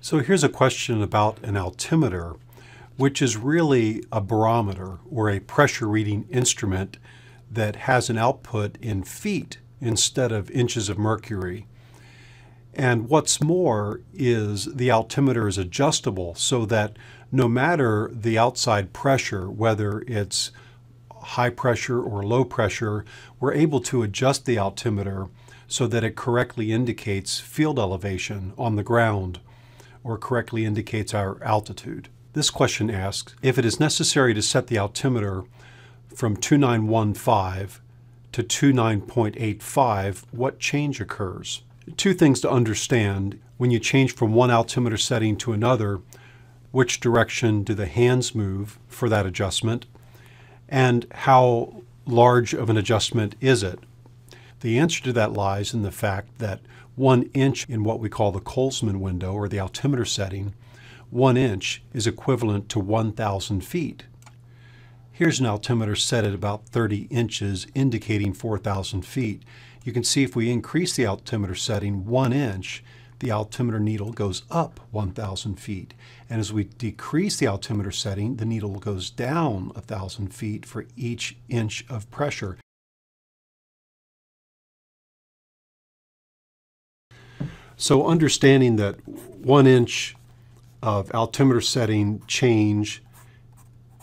So here's a question about an altimeter, which is really a barometer or a pressure reading instrument that has an output in feet instead of inches of mercury. And what's more is the altimeter is adjustable so that no matter the outside pressure, whether it's high pressure or low pressure, we're able to adjust the altimeter so that it correctly indicates field elevation on the ground or correctly indicates our altitude. This question asks, if it is necessary to set the altimeter from 2915 to 29.85, what change occurs? Two things to understand. When you change from one altimeter setting to another, which direction do the hands move for that adjustment? And how large of an adjustment is it? The answer to that lies in the fact that one inch in what we call the Kollsman window or the altimeter setting, one inch is equivalent to 1,000 feet. Here's an altimeter set at about 30 inches indicating 4,000 feet. You can see if we increase the altimeter setting one inch, the altimeter needle goes up 1,000 feet. And as we decrease the altimeter setting, the needle goes down 1,000 feet for each inch of pressure. So understanding that one inch of altimeter setting change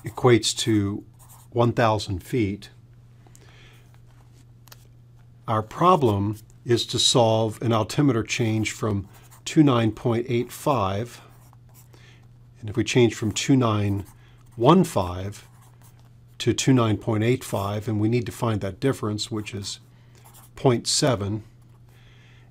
equates to 1,000 feet, our problem is to solve an altimeter change from 29.85, and if we change from 2915 to 29.85, and we need to find that difference, which is 0.7,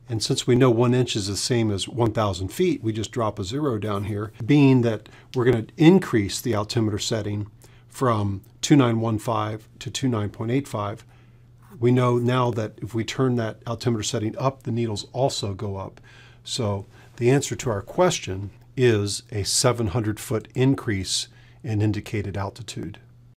and since we know one inch is the same as 1,000 feet, we just drop a zero down here, being that we're going to increase the altimeter setting from 2915 to 29.85, we know now that if we turn that altimeter setting up, the needles also go up. So the answer to our question is a 700 foot increase in indicated altitude.